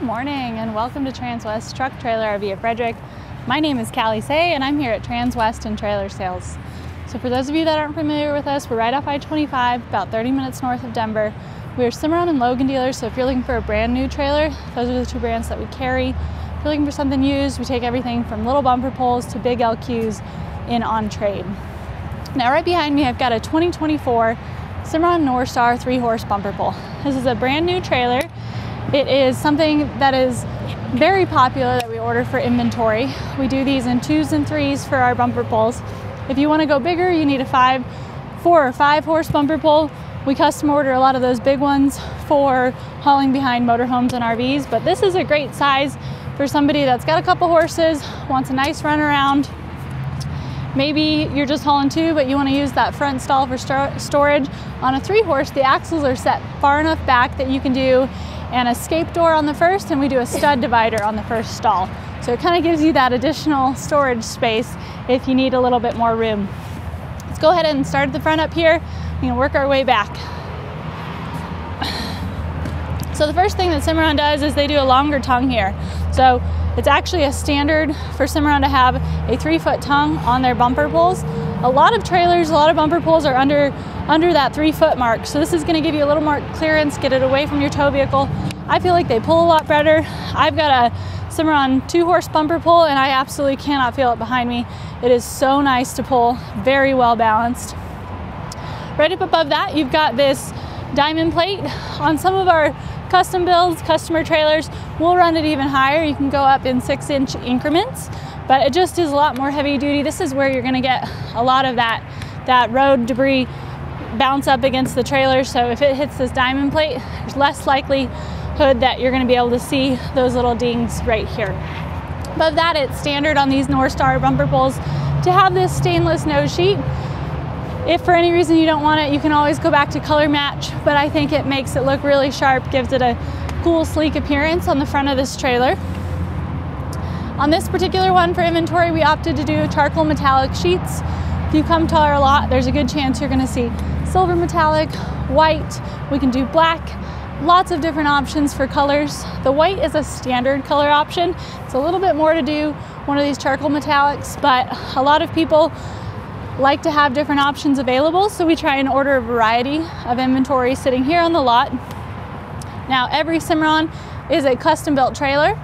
Good morning and welcome to Transwest Truck Trailer RV of Frederick. My name is Callie Saye and I'm here at Transwest and Trailer Sales. So for those of you that aren't familiar with us, we're right off I-25, about 30 minutes north of Denver. We're Cimarron and Logan dealers, so if you're looking for a brand new trailer, those are the two brands that we carry. If you're looking for something used, we take everything from little bumper pulls to big LQs in on trade. Now right behind me, I've got a 2024 Cimarron Norstar three horse bumper pull. This is a brand new trailer. It is something that is very popular that we order for inventory. We do these in twos and threes for our bumper pulls. If you want to go bigger, you need a five, four or five horse bumper pull. We custom order a lot of those big ones for hauling behind motorhomes and RVs, but this is a great size for somebody that's got a couple horses, wants a nice run around. Maybe you're just hauling two, but you want to use that front stall for storage. On a three horse, the axles are set far enough back that you can do an escape door on the first and we do a stud divider on the first stall. So it kind of gives you that additional storage space if you need a little bit more room. Let's go ahead and start at the front up here. and work our way back. So the first thing that Cimarron does is they do a longer tongue here. So it's actually a standard for Cimarron to have a three foot tongue on their bumper pulls. A lot of trailers, a lot of bumper pulls are under, under that three foot mark. So this is gonna give you a little more clearance, get it away from your tow vehicle. I feel like they pull a lot better. I've got a Cimarron two horse bumper pull and I absolutely cannot feel it behind me. It is so nice to pull, very well balanced. Right up above that, you've got this diamond plate. On some of our custom builds, customer trailers, we'll run it even higher. You can go up in six inch increments but it just is a lot more heavy duty. This is where you're gonna get a lot of that, that road debris bounce up against the trailer. So if it hits this diamond plate, there's less likelihood that you're gonna be able to see those little dings right here. Above that, it's standard on these Norstar bumper pulls to have this stainless nose sheet. If for any reason you don't want it, you can always go back to color match, but I think it makes it look really sharp, gives it a cool, sleek appearance on the front of this trailer. On this particular one for inventory, we opted to do charcoal metallic sheets. If you come to our lot, there's a good chance you're gonna see silver metallic, white, we can do black, lots of different options for colors. The white is a standard color option. It's a little bit more to do one of these charcoal metallics, but a lot of people like to have different options available, so we try and order a variety of inventory sitting here on the lot. Now, every Cimarron is a custom built trailer,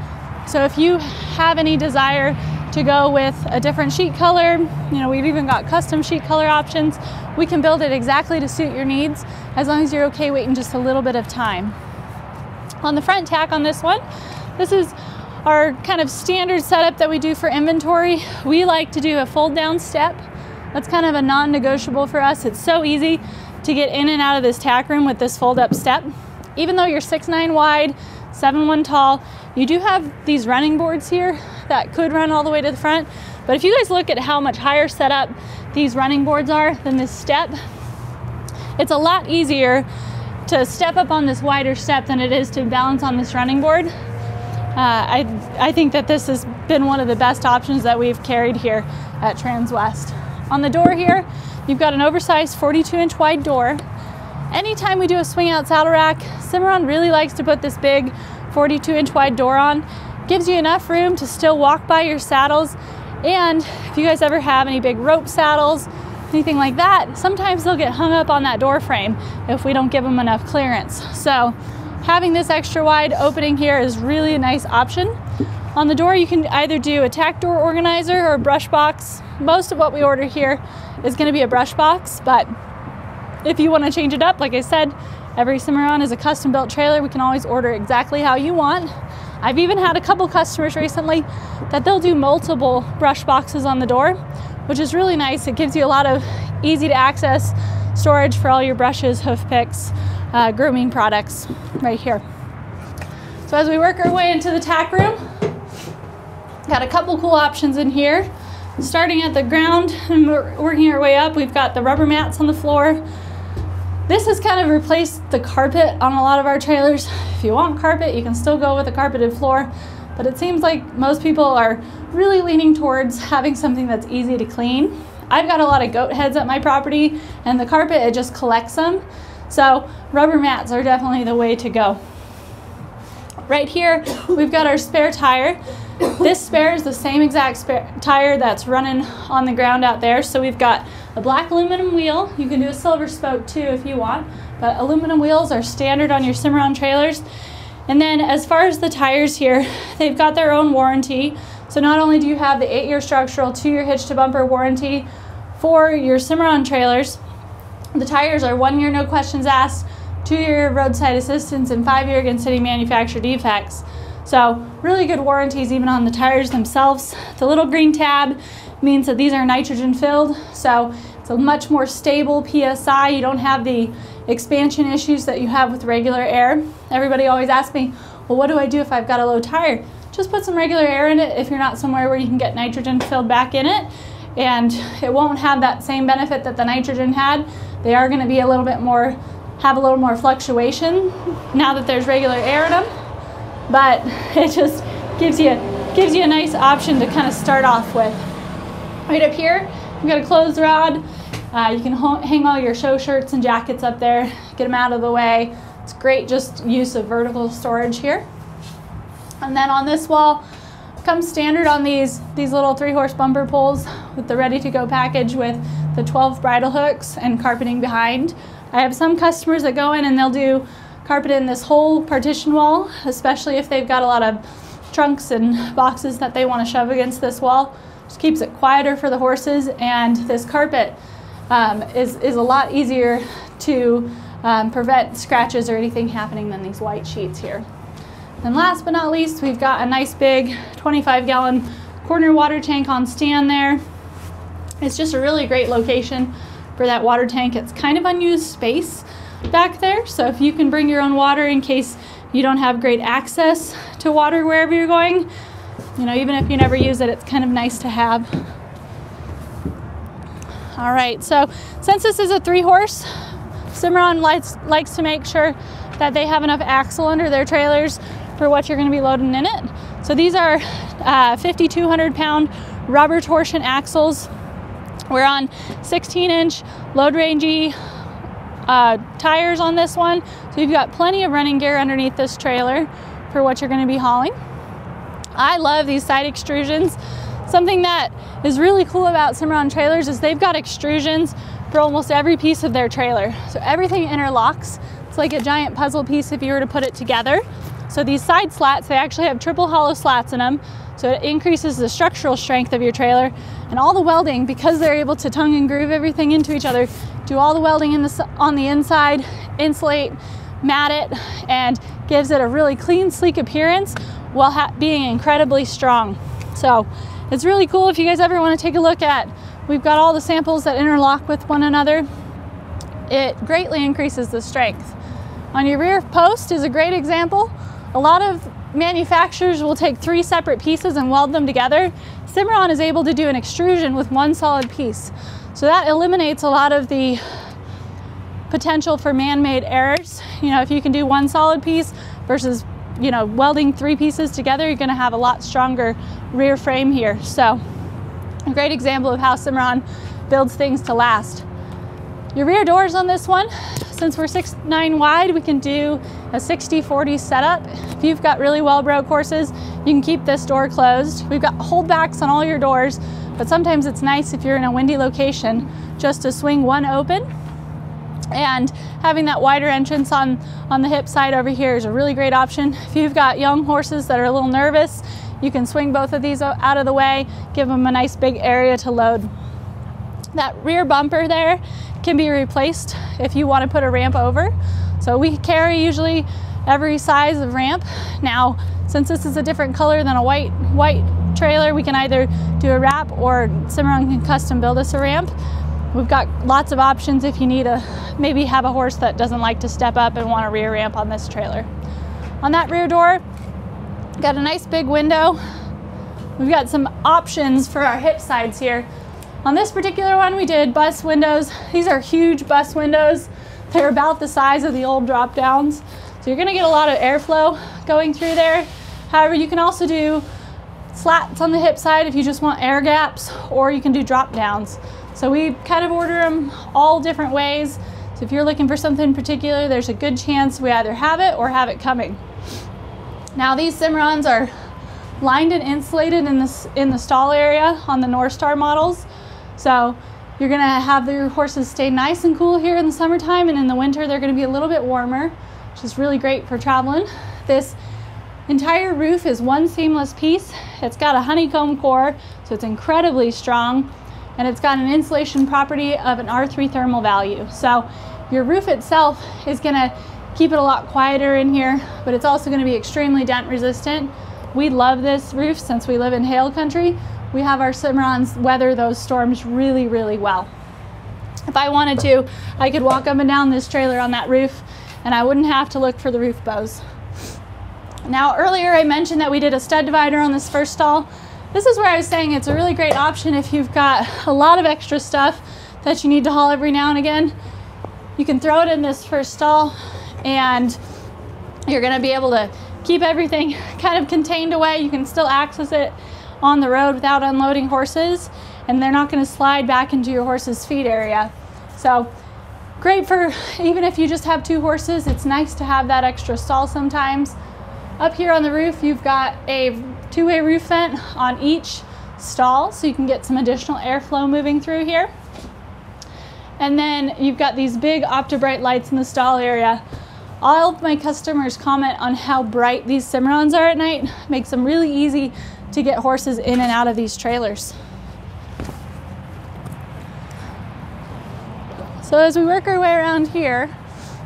so if you have any desire to go with a different sheet color, you know, we've even got custom sheet color options. We can build it exactly to suit your needs as long as you're okay waiting just a little bit of time. On the front tack on this one, this is our kind of standard setup that we do for inventory. We like to do a fold down step. That's kind of a non-negotiable for us. It's so easy to get in and out of this tack room with this fold up step. Even though you're 6'9 wide, 7'1 tall, you do have these running boards here that could run all the way to the front, but if you guys look at how much higher setup these running boards are than this step, it's a lot easier to step up on this wider step than it is to balance on this running board. Uh, I, I think that this has been one of the best options that we've carried here at Transwest. On the door here, you've got an oversized 42 inch wide door. Anytime we do a swing out saddle rack, Cimarron really likes to put this big 42 inch wide door on. Gives you enough room to still walk by your saddles. And if you guys ever have any big rope saddles, anything like that, sometimes they'll get hung up on that door frame if we don't give them enough clearance. So having this extra wide opening here is really a nice option. On the door, you can either do a tack door organizer or a brush box. Most of what we order here is gonna be a brush box, but if you wanna change it up, like I said, Every Cimarron is a custom built trailer. We can always order exactly how you want. I've even had a couple customers recently that they'll do multiple brush boxes on the door, which is really nice. It gives you a lot of easy to access storage for all your brushes, hoof picks, uh, grooming products right here. So as we work our way into the tack room, got a couple cool options in here. Starting at the ground and working our way up, we've got the rubber mats on the floor, this has kind of replaced the carpet on a lot of our trailers. If you want carpet, you can still go with a carpeted floor, but it seems like most people are really leaning towards having something that's easy to clean. I've got a lot of goat heads at my property and the carpet, it just collects them. So rubber mats are definitely the way to go. Right here, we've got our spare tire. This spare is the same exact spare tire that's running on the ground out there. So we've got a black aluminum wheel. You can do a silver spoke too if you want, but aluminum wheels are standard on your Cimarron trailers. And then as far as the tires here, they've got their own warranty. So not only do you have the eight-year structural, two-year hitch to bumper warranty for your Cimarron trailers, the tires are one year, no questions asked, two year roadside assistance, and five year against any manufacturer defects. So really good warranties even on the tires themselves. The little green tab means that these are nitrogen filled, so it's a much more stable PSI. You don't have the expansion issues that you have with regular air. Everybody always asks me, well, what do I do if I've got a low tire? Just put some regular air in it if you're not somewhere where you can get nitrogen filled back in it. And it won't have that same benefit that the nitrogen had. They are gonna be a little bit more, have a little more fluctuation now that there's regular air in them. But it just gives you, gives you a nice option to kind of start off with. Right up here, we've got a clothes rod. Uh, you can hang all your show shirts and jackets up there, get them out of the way. It's great just use of vertical storage here. And then on this wall, comes standard on these, these little three horse bumper pulls with the ready to go package with the 12 bridle hooks and carpeting behind. I have some customers that go in and they'll do carpet in this whole partition wall, especially if they've got a lot of trunks and boxes that they want to shove against this wall. Just keeps it quieter for the horses and this carpet um, is, is a lot easier to um, prevent scratches or anything happening than these white sheets here. And last but not least, we've got a nice big 25 gallon corner water tank on stand there. It's just a really great location for that water tank. It's kind of unused space back there. So if you can bring your own water in case you don't have great access to water wherever you're going, you know, even if you never use it, it's kind of nice to have. All right, so since this is a three horse, Cimarron likes, likes to make sure that they have enough axle under their trailers for what you're gonna be loading in it. So these are uh, 5,200 pound rubber torsion axles. We're on 16 inch load rangey uh, tires on this one. So you've got plenty of running gear underneath this trailer for what you're gonna be hauling. I love these side extrusions. Something that is really cool about Cimarron trailers is they've got extrusions for almost every piece of their trailer. So everything interlocks. It's like a giant puzzle piece if you were to put it together. So these side slats, they actually have triple hollow slats in them. So it increases the structural strength of your trailer. And all the welding, because they're able to tongue and groove everything into each other, do all the welding in the, on the inside, insulate, mat it, and gives it a really clean, sleek appearance while being incredibly strong. So it's really cool if you guys ever want to take a look at. We've got all the samples that interlock with one another. It greatly increases the strength. On your rear post is a great example. A lot of manufacturers will take three separate pieces and weld them together. Cimarron is able to do an extrusion with one solid piece. So that eliminates a lot of the potential for man-made errors. You know, if you can do one solid piece versus, you know, welding three pieces together, you're gonna have a lot stronger rear frame here. So a great example of how Cimarron builds things to last. Your rear doors on this one, since we're six nine wide, we can do a 60-40 setup. If you've got really well broke horses, you can keep this door closed. We've got holdbacks on all your doors, but sometimes it's nice if you're in a windy location just to swing one open. And having that wider entrance on, on the hip side over here is a really great option. If you've got young horses that are a little nervous, you can swing both of these out of the way, give them a nice big area to load. That rear bumper there can be replaced if you want to put a ramp over. So we carry usually every size of ramp. Now, since this is a different color than a white white trailer, we can either do a wrap or Cimarron can custom build us a ramp. We've got lots of options if you need a, maybe have a horse that doesn't like to step up and want a rear ramp on this trailer. On that rear door, got a nice big window. We've got some options for our hip sides here. On this particular one, we did bus windows. These are huge bus windows. They're about the size of the old drop downs. So you're gonna get a lot of airflow going through there. However, you can also do slats on the hip side if you just want air gaps, or you can do drop downs. So we kind of order them all different ways. So if you're looking for something particular, there's a good chance we either have it or have it coming. Now these Cimarrons are lined and insulated in, this, in the stall area on the Norstar models. So you're gonna have your horses stay nice and cool here in the summertime and in the winter they're gonna be a little bit warmer, which is really great for traveling. This entire roof is one seamless piece. It's got a honeycomb core, so it's incredibly strong, and it's got an insulation property of an R3 thermal value. So your roof itself is gonna keep it a lot quieter in here, but it's also gonna be extremely dent resistant. We love this roof since we live in hail country. We have our Cimarrons weather those storms really, really well. If I wanted to, I could walk up and down this trailer on that roof and I wouldn't have to look for the roof bows. Now earlier I mentioned that we did a stud divider on this first stall. This is where I was saying it's a really great option if you've got a lot of extra stuff that you need to haul every now and again. You can throw it in this first stall and you're gonna be able to keep everything kind of contained away. You can still access it on the road without unloading horses and they're not gonna slide back into your horse's feed area. So great for even if you just have two horses, it's nice to have that extra stall sometimes. Up here on the roof, you've got a two-way roof vent on each stall so you can get some additional airflow moving through here. And then you've got these big OptiBrite lights in the stall area. All of my customers comment on how bright these Cimarrons are at night. Makes them really easy to get horses in and out of these trailers. So as we work our way around here,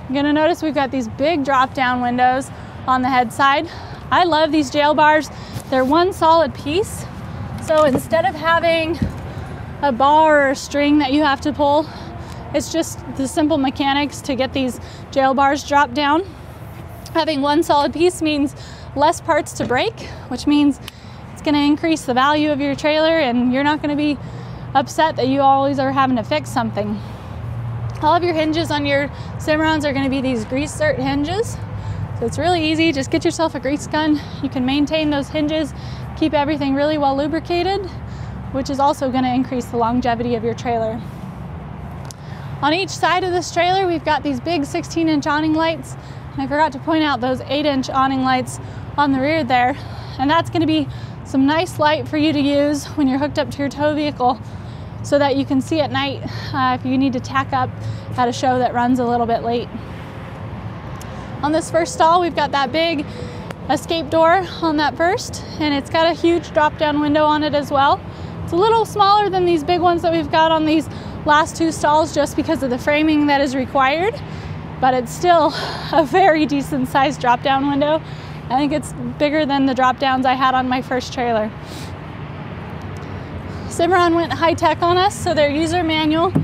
you're gonna notice we've got these big drop down windows on the head side. I love these jail bars. They're one solid piece. So instead of having a bar or a string that you have to pull, it's just the simple mechanics to get these jail bars dropped down. Having one solid piece means less parts to break, which means it's gonna increase the value of your trailer and you're not gonna be upset that you always are having to fix something. All of your hinges on your Cimarrons are gonna be these grease zerk hinges. So it's really easy, just get yourself a grease gun. You can maintain those hinges, keep everything really well lubricated, which is also gonna increase the longevity of your trailer. On each side of this trailer, we've got these big 16 inch awning lights. And I forgot to point out those eight inch awning lights on the rear there. And that's gonna be some nice light for you to use when you're hooked up to your tow vehicle so that you can see at night uh, if you need to tack up at a show that runs a little bit late. On this first stall, we've got that big escape door on that first, and it's got a huge drop down window on it as well. It's a little smaller than these big ones that we've got on these last two stalls just because of the framing that is required, but it's still a very decent sized drop down window. I think it's bigger than the drop downs I had on my first trailer. Cimarron went high tech on us, so their user manual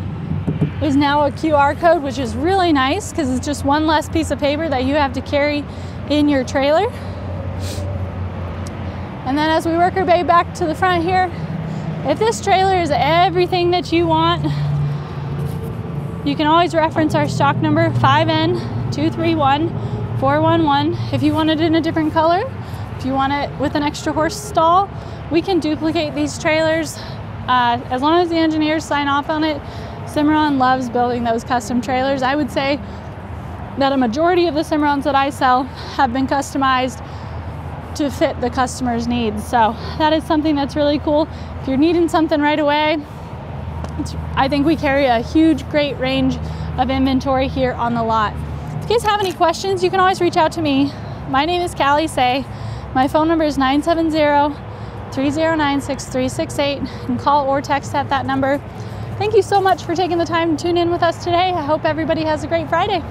is now a QR code, which is really nice because it's just one less piece of paper that you have to carry in your trailer. And then as we work our way back to the front here, if this trailer is everything that you want, you can always reference our stock number 5N231411. If you want it in a different color, if you want it with an extra horse stall, we can duplicate these trailers uh, as long as the engineers sign off on it Cimarron loves building those custom trailers. I would say that a majority of the Cimarrons that I sell have been customized to fit the customer's needs. So that is something that's really cool. If you're needing something right away, I think we carry a huge, great range of inventory here on the lot. If you guys have any questions, you can always reach out to me. My name is Callie Saye. My phone number is 970 309 6368. You can call or text at that number. Thank you so much for taking the time to tune in with us today. I hope everybody has a great Friday.